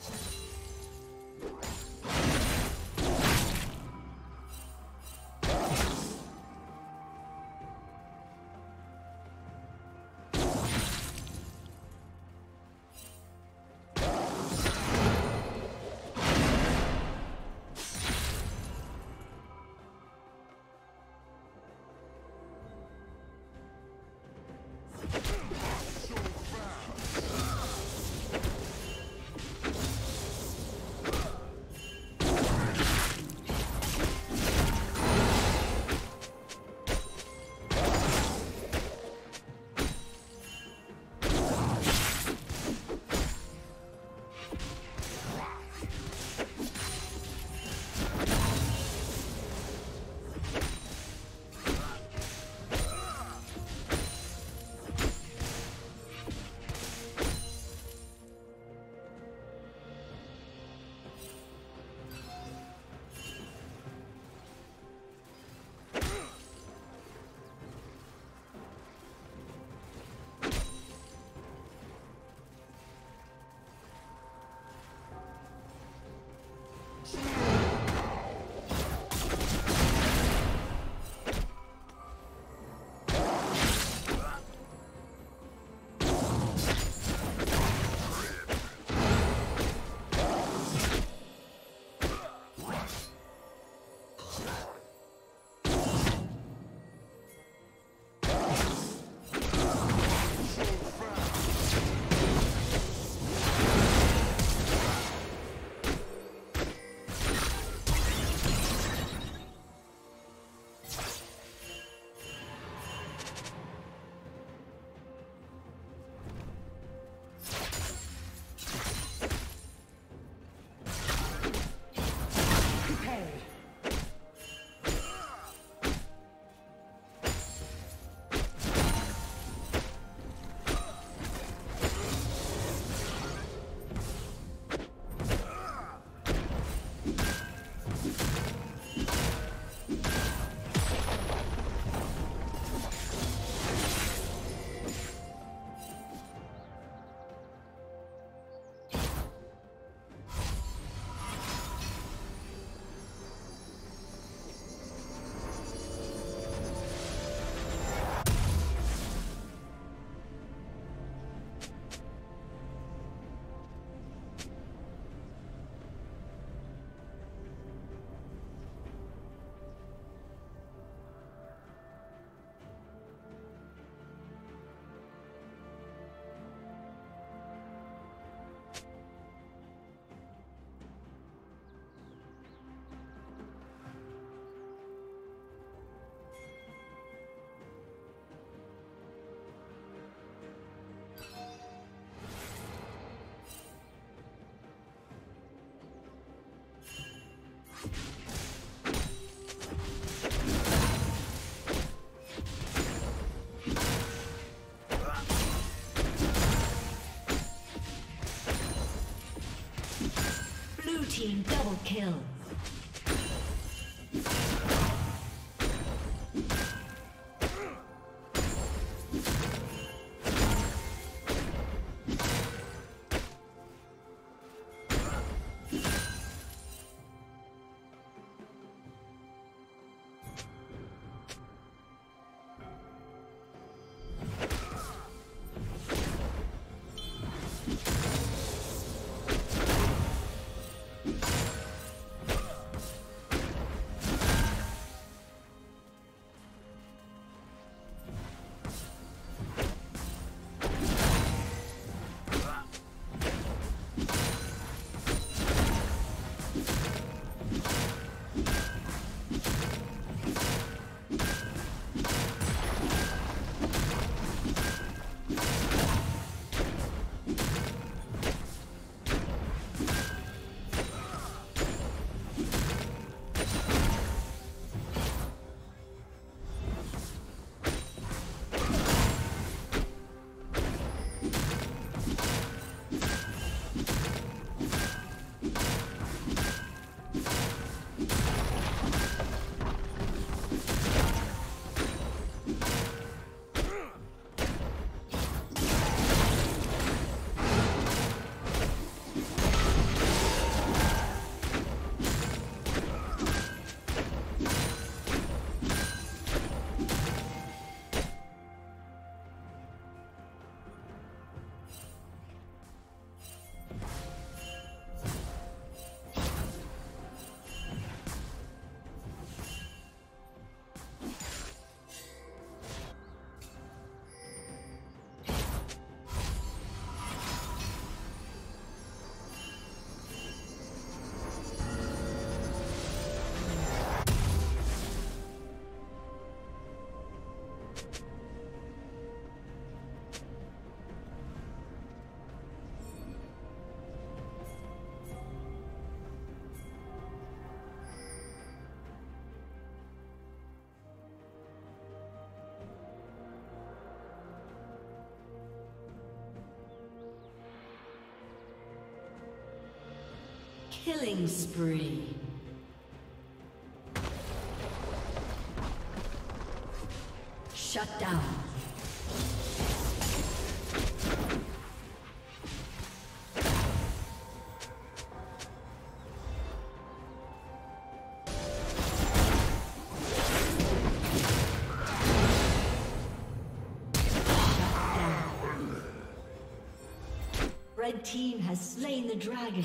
you team double kill. Killing spree. Shut down. Red team has slain the dragon.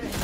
Blue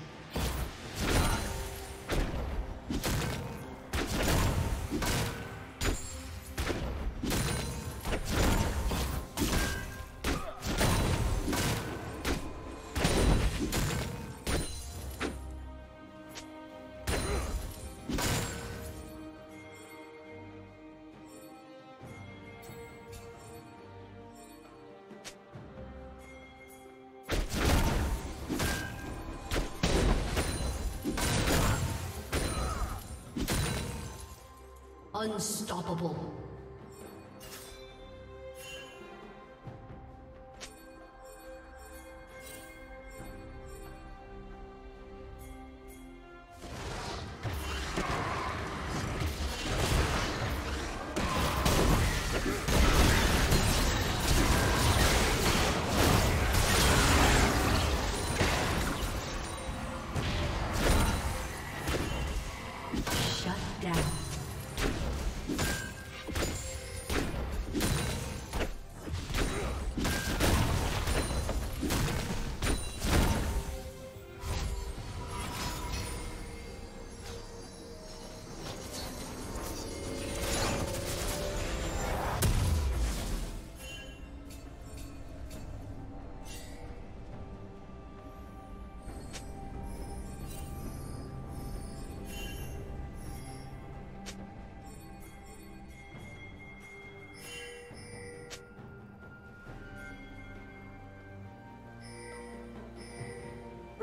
Unstoppable.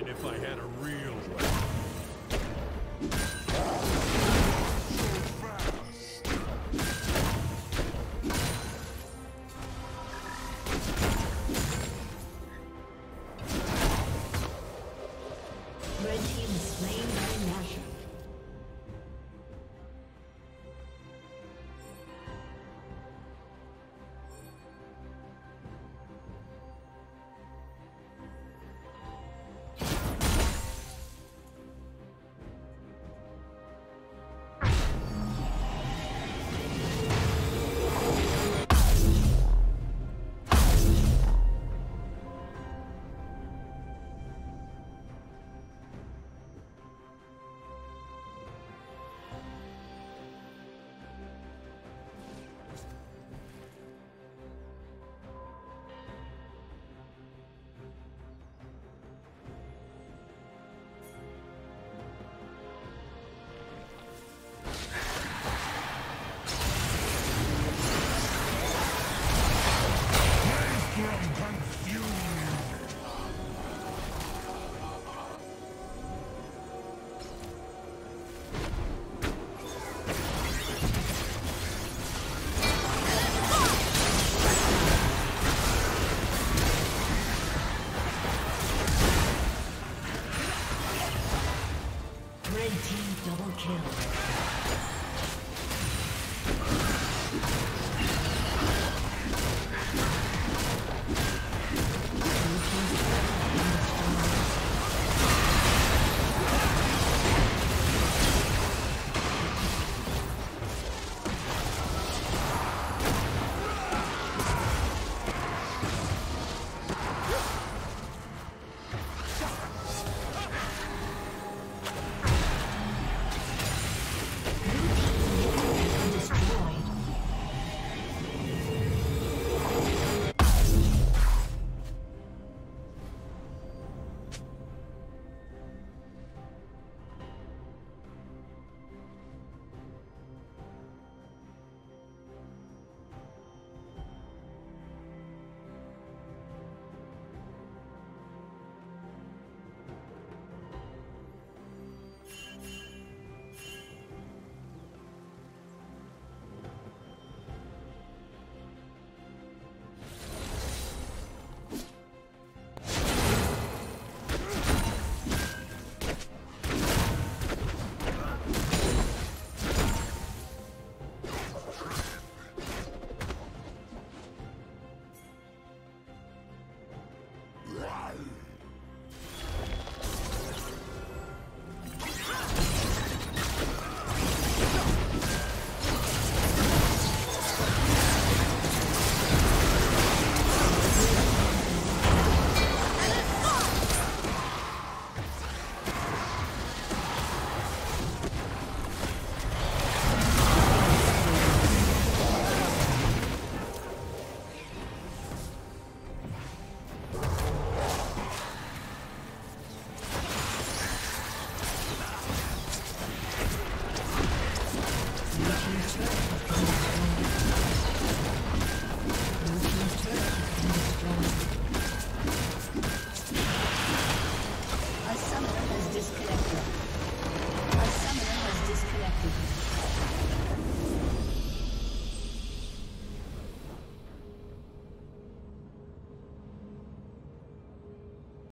imagine if I had a real weapon. Red team slain.